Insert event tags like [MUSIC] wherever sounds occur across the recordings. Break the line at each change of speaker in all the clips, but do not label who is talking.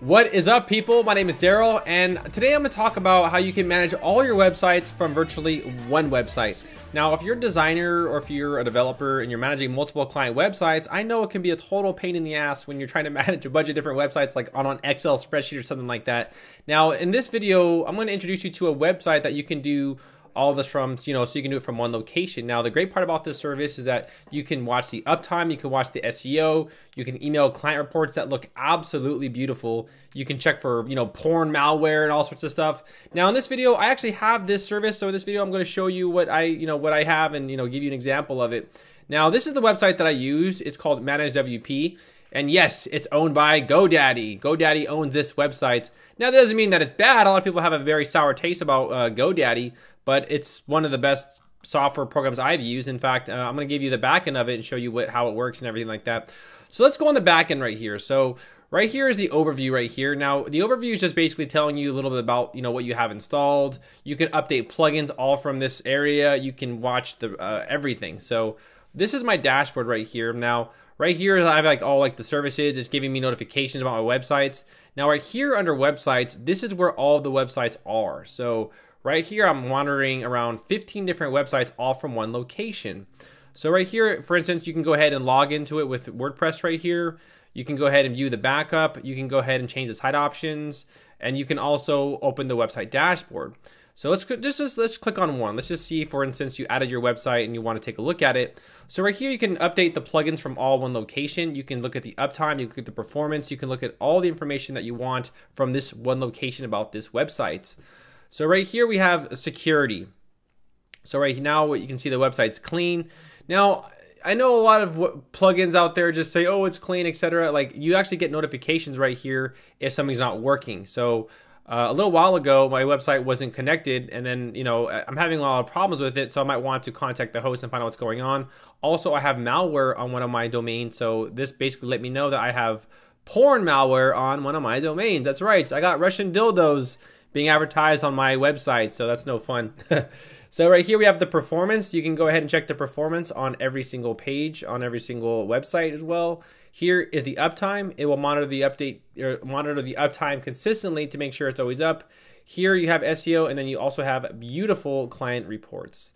What is up people? My name is Darrel and today I'm going to talk about how you can manage all your websites from virtually one website. Now, if you're a designer or if you're a developer and you're managing multiple client websites, I know it can be a total pain in the ass when you're trying to [LAUGHS] manage a bunch of different websites like on an Excel spreadsheet or something like that. Now, in this video, I'm going to introduce you to a website that you can do all this from, you know, so you can do it from one location. Now, the great part about this service is that you can watch the uptime, you can watch the SEO, you can email client reports that look absolutely beautiful. You can check for, you know, porn malware and all sorts of stuff. Now, in this video, I actually have this service. So in this video, I'm going to show you what I, you know, what I have and, you know, give you an example of it. Now, this is the website that I use. It's called ManageWP. And yes, it's owned by GoDaddy. GoDaddy owns this website. Now, that doesn't mean that it's bad. A lot of people have a very sour taste about uh, GoDaddy, but it's one of the best software programs I've used. In fact, uh, I'm going to give you the backend of it and show you what, how it works and everything like that. So let's go on the backend right here. So right here is the overview right here. Now the overview is just basically telling you a little bit about you know what you have installed. You can update plugins all from this area. You can watch the uh, everything. So this is my dashboard right here. Now right here I have like all like the services. It's giving me notifications about my websites. Now right here under websites, this is where all the websites are. So Right here, I'm monitoring around 15 different websites all from one location. So right here, for instance, you can go ahead and log into it with WordPress right here. You can go ahead and view the backup. You can go ahead and change the site options. And you can also open the website dashboard. So let's just, just let's click on one. Let's just see, for instance, you added your website and you want to take a look at it. So right here, you can update the plugins from all one location. You can look at the uptime, you can look at the performance, you can look at all the information that you want from this one location about this website. So right here we have security. So right now you can see the website's clean. Now I know a lot of plugins out there just say, "Oh, it's clean," etc. Like you actually get notifications right here if something's not working. So uh, a little while ago, my website wasn't connected, and then you know I'm having a lot of problems with it, so I might want to contact the host and find out what's going on. Also, I have malware on one of my domains, so this basically let me know that I have porn malware on one of my domains. That's right, I got Russian dildos being advertised on my website, so that's no fun. [LAUGHS] so right here we have the performance. You can go ahead and check the performance on every single page, on every single website as well. Here is the uptime. It will monitor the update or monitor the uptime consistently to make sure it's always up. Here you have SEO and then you also have beautiful client reports.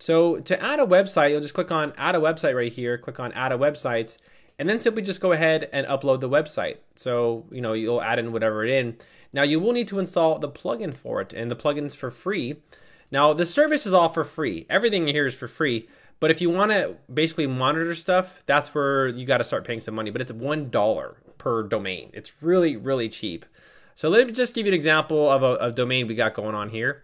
So to add a website, you'll just click on add a website right here, click on add a website, and then simply just go ahead and upload the website. So, you know, you'll add in whatever it in. Now you will need to install the plugin for it and the plugin's for free. Now the service is all for free. Everything here is for free. But if you want to basically monitor stuff, that's where you got to start paying some money. But it's $1 per domain. It's really, really cheap. So let me just give you an example of a, a domain we got going on here.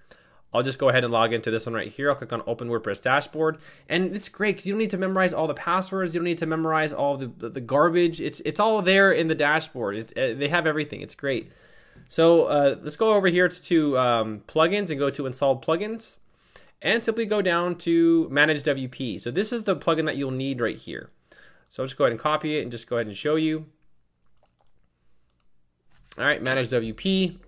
I'll just go ahead and log into this one right here. I'll click on Open WordPress Dashboard, and it's great because you don't need to memorize all the passwords. You don't need to memorize all the the, the garbage. It's it's all there in the dashboard. It's, uh, they have everything. It's great. So uh, let's go over here to, um, plugins and go to installed plugins and simply go down to ManageWP. So this is the plugin that you'll need right here. So I'll just go ahead and copy it and just go ahead and show you. All right, ManageWP.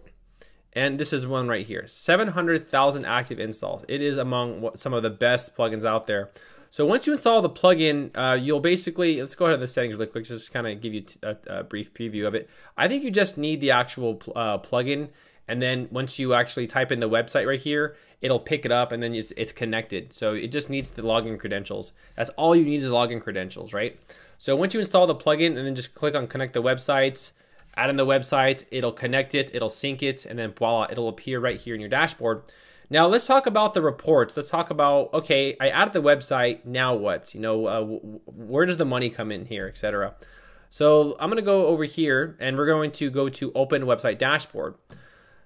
And this is one right here, 700,000 active installs. It is among some of the best plugins out there. So once you install the plugin, uh, you'll basically, let's go ahead to the settings really quick, just kind of give you a, a, brief preview of it. I think you just need the actual uh, plugin. And then once you actually type in the website right here, it'll pick it up and then it's, it's connected. So it just needs the login credentials. That's all you need is login credentials, right? So once you install the plugin and then just click on connect the websites, add in the website, it'll connect it, it'll sync it, and then voila, it'll appear right here in your dashboard. Now let's talk about the reports. Let's talk about okay, I added the website. Now what? You know, uh, where does the money come in here, etc. So I'm going to go over here, and we're going to go to Open Website Dashboard.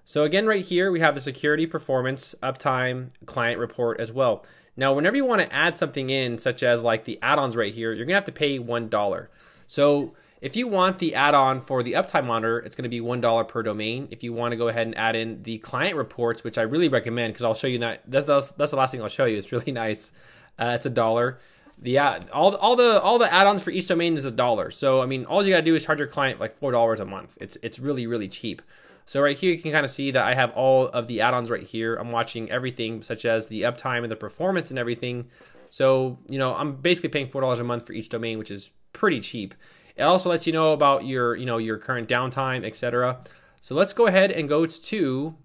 So again, right here we have the security, performance, uptime, client report as well. Now, whenever you want to add something in, such as like the add-ons right here, you're gonna have to pay one dollar. So if you want the add-on for the uptime monitor, it's going to be $1 per domain. If you want to go ahead and add in the client reports, which I really recommend because I'll show you that. That's the, that's the last thing I'll show you. It's really [LAUGHS] nice. Uh, it's a dollar. The all all the all the add-ons for each domain is a dollar. So I mean, all you gotta do is charge your client like four dollars a month. It's it's really really cheap. So right here you can kind of see that I have all of the add-ons right here. I'm watching everything such as the uptime and the performance and everything. So you know I'm basically paying four dollars a month for each domain, which is pretty cheap. It also lets you know about your, you know, your current downtime, etc. So let's go ahead and go to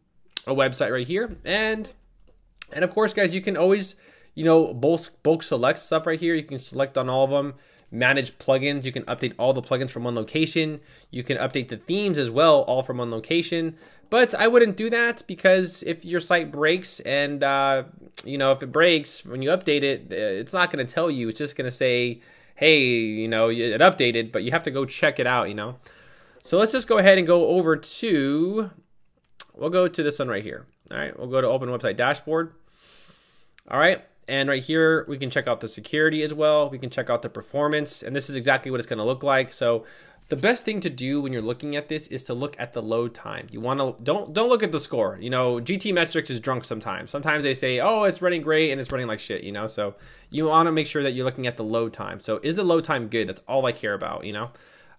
a website right here. And and of course, guys, you can always, you know, bulk bulk select stuff right here. You can select on all of them manage plugins. You can update all the plugins from one location. You can update the themes as well, all from one location. But I wouldn't do that because if your site breaks and, uh, you know, if it breaks when you update it, uh, it's not going to tell you. It's just going to say, hey, you know, it updated, but you have to go check it out, you know. So let's just go ahead and go over to, we'll go to this one right here. All right, we'll go to open website dashboard. All right, and right here, we can check out the security as well. We can check out the performance, and this is exactly what it's gonna look like. So the best thing to do when you're looking at this is to look at the load time. You want to don't don't look at the score. You know, GTmetrix is drunk sometimes. Sometimes they say, "Oh, it's running great," and it's running like shit. You know, so you want to make sure that you're looking at the load time. So is the load time good? That's all I care about. You know,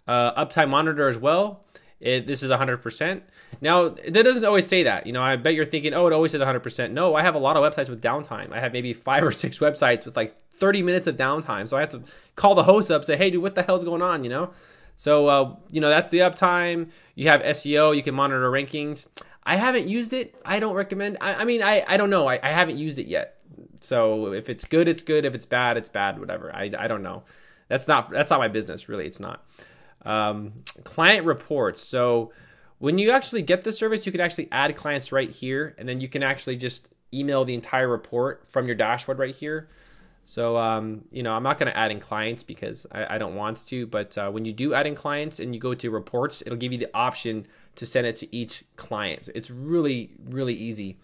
uh, uptime monitor as well. It, this is 100%. Now, that doesn't always say that. You know, I bet you're thinking, oh, it always says 100%. No, I have a lot of websites with downtime. I have maybe five or six [LAUGHS] websites with like 30 minutes of downtime. So I have to call the host up, say, hey, dude, what the hell's going on? You know? So, uh, you know, that's the uptime. You have SEO, you can monitor rankings. I haven't used it. I don't recommend. I, I mean, I, I don't know. I, I haven't used it yet. So if it's good, it's good. If it's bad, it's bad. Whatever. I, I don't know. That's not that's not my business. Really, it's not. Um, client reports. So when you actually get the service, you can actually add clients right here, and then you can actually just email the entire report from your dashboard right here. So, um, you know, I'm not going to add in clients because I, I don't want to, but uh, when you do add in clients and you go to reports, it'll give you the option to send it to each client. So it's really, really easy.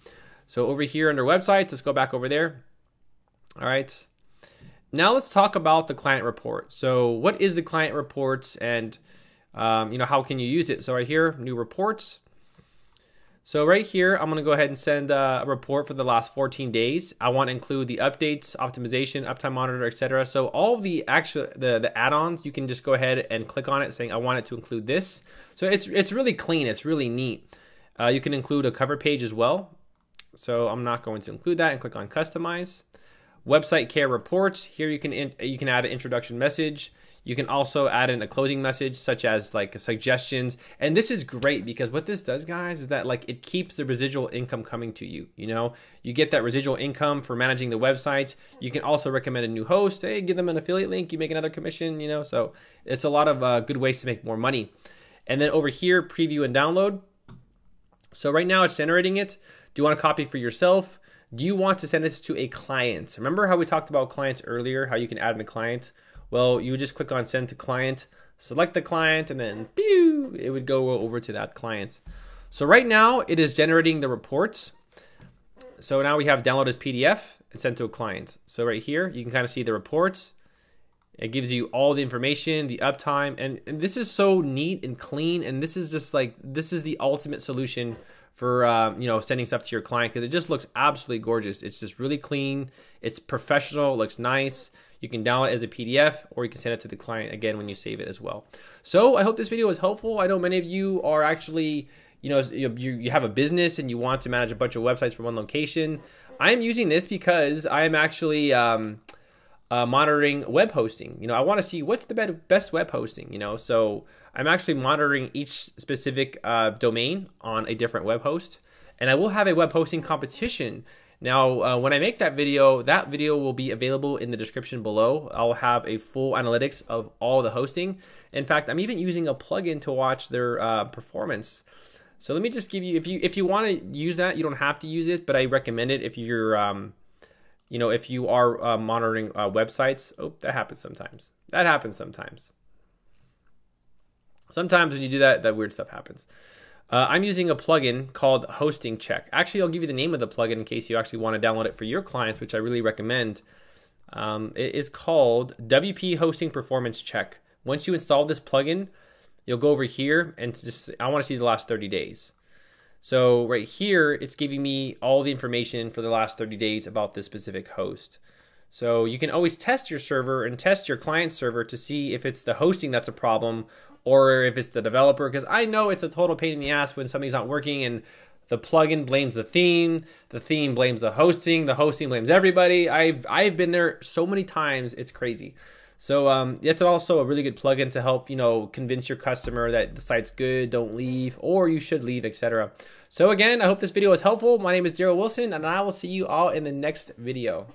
So over here under websites, let's go back over there. All right. Now let's talk about the client report. So what is the client report and um, you know how can you use it? So right here, new reports. So right here, I'm gonna go ahead and send uh, a report for the last 14 days. I want to include the updates, optimization, uptime monitor, etc. So all the actual the the add-ons, you can just go ahead and click on it, saying I want it to include this. So it's it's really clean. It's really neat. Uh, you can include a cover page as well. So I'm not going to include that and click on customize website care reports. Here you can in, you can add an introduction message. You can also add in a closing message such as like suggestions. And this is great because what this does guys is that like it keeps the residual income coming to you, you know? You get that residual income for managing the website. You can also recommend a new host, hey, give them an affiliate link, you make another commission, you know? So it's a lot of uh, good ways to make more money. And then over here, preview and download. So right now it's generating it. Do you want to copy for yourself? Do you want to send this to a client? Remember how we talked about clients earlier, how you can add in a client? Well, you would just click on send to client, select the client, and then pew, it would go over to that client. So right now it is generating the reports. So now we have download as PDF and send to a client. So right here, you can kind of see the reports. It gives you all the information, the uptime, and, and this is so neat and clean. And this is just like, this is the ultimate solution for um, you know sending stuff to your client because it just looks absolutely gorgeous. It's just really clean. It's professional. Looks nice. You can download it as a PDF or you can send it to the client again when you save it as well. So I hope this video was helpful. I know many of you are actually you know you, you have a business and you want to manage a bunch of websites from one location. I'm using this because I am actually um, uh, monitoring web hosting. You know, I want to see what's the best web hosting. You know, so I'm actually monitoring each specific uh, domain on a different web host, and I will have a web hosting competition. Now, uh, when I make that video, that video will be available in the description below. I'll have a full analytics of all the hosting. In fact, I'm even using a plugin to watch their uh, performance. So let me just give you, if you if you want to use that, you don't have to use it, but I recommend it if you're, um, you know, if you are uh, monitoring uh, websites. Oh, that happens sometimes. That happens sometimes. Sometimes when you do that, that weird stuff happens. Uh, I'm using a plugin called Hosting Check. Actually, I'll give you the name of the plugin in case you actually want to download it for your clients, which I really recommend. Um, it is called WP Hosting Performance Check. Once you install this plugin, you'll go over here and just I want to see the last 30 days. So right here, it's giving me all the information for the last 30 days about this specific host. So you can always test your server and test your client server to see if it's the hosting that's a problem or if it's the developer, because I know it's a total pain in the ass when something's not working and the plugin blames the theme, the theme blames the hosting, the hosting blames everybody. I've I've been there so many times, it's crazy. So um, it's also a really good plugin to help you know convince your customer that the site's good, don't leave, or you should leave, etc. So again, I hope this video was helpful. My name is Darrel Wilson, and I will see you all in the next video.